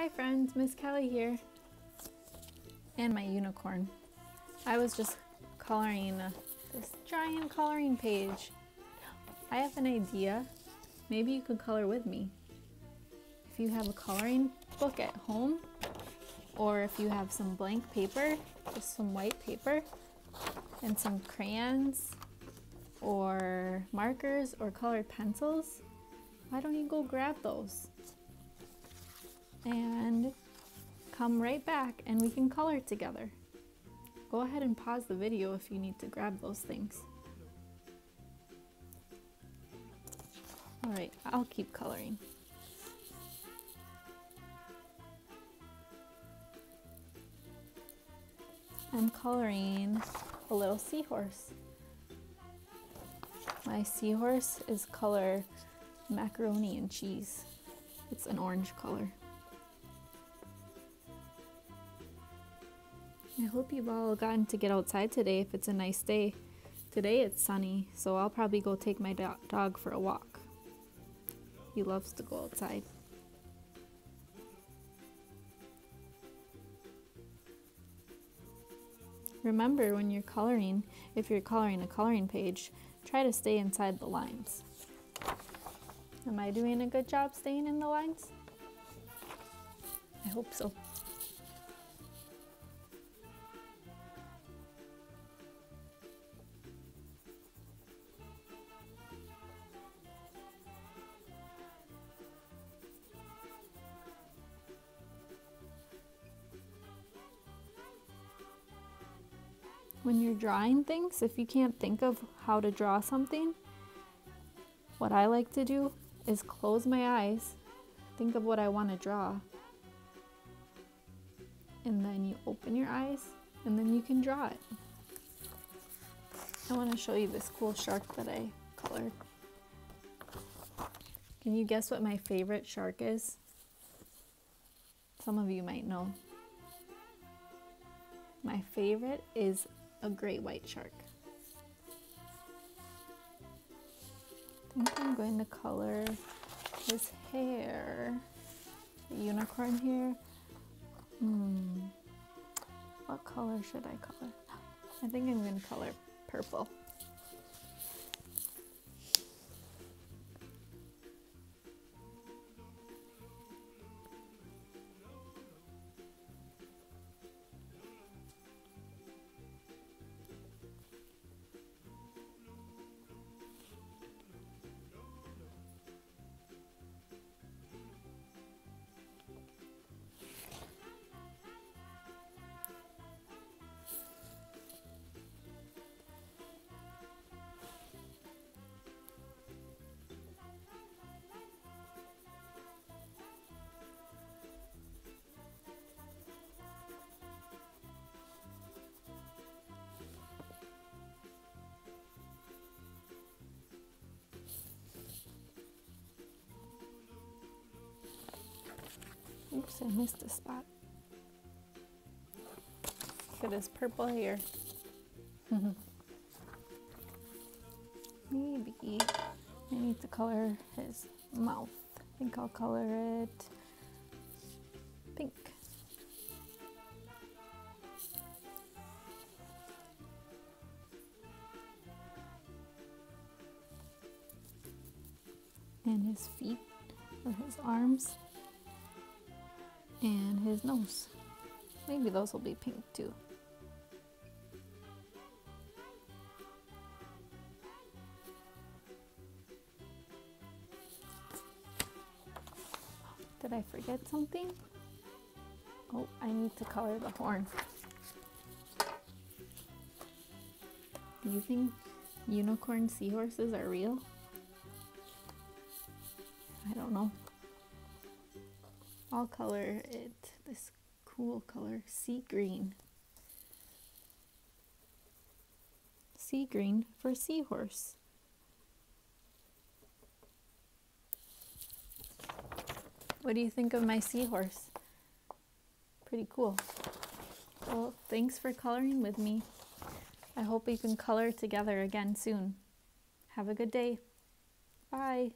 Hi friends, Miss Kellie here. And my unicorn. I was just coloring uh, this giant coloring page. I have an idea. Maybe you could color with me. If you have a coloring book at home, or if you have some blank paper, just some white paper, and some crayons, or markers, or colored pencils, why don't you go grab those? And come right back and we can color together. Go ahead and pause the video if you need to grab those things. Alright, I'll keep coloring. I'm coloring a little seahorse. My seahorse is color macaroni and cheese. It's an orange color. I hope you've all gotten to get outside today if it's a nice day. Today it's sunny, so I'll probably go take my do dog for a walk. He loves to go outside. Remember when you're coloring, if you're coloring a coloring page, try to stay inside the lines. Am I doing a good job staying in the lines? I hope so. When you're drawing things, if you can't think of how to draw something, what I like to do is close my eyes, think of what I want to draw, and then you open your eyes and then you can draw it. I want to show you this cool shark that I colored. Can you guess what my favorite shark is? Some of you might know. My favorite is a great white shark. I think I'm going to color his hair. The unicorn here. Hmm. What color should I color? I think I'm going to color purple. Oops, I missed a spot. Look at his purple hair. Maybe I need to color his mouth. I think I'll color it pink. And his feet or his arms and his nose. Maybe those will be pink too. Did I forget something? Oh, I need to color the horn. Do you think unicorn seahorses are real? I don't know. I'll color it this cool color, sea green. Sea green for seahorse. What do you think of my seahorse? Pretty cool. Well, thanks for coloring with me. I hope we can color together again soon. Have a good day. Bye.